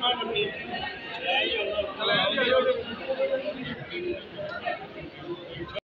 Germany.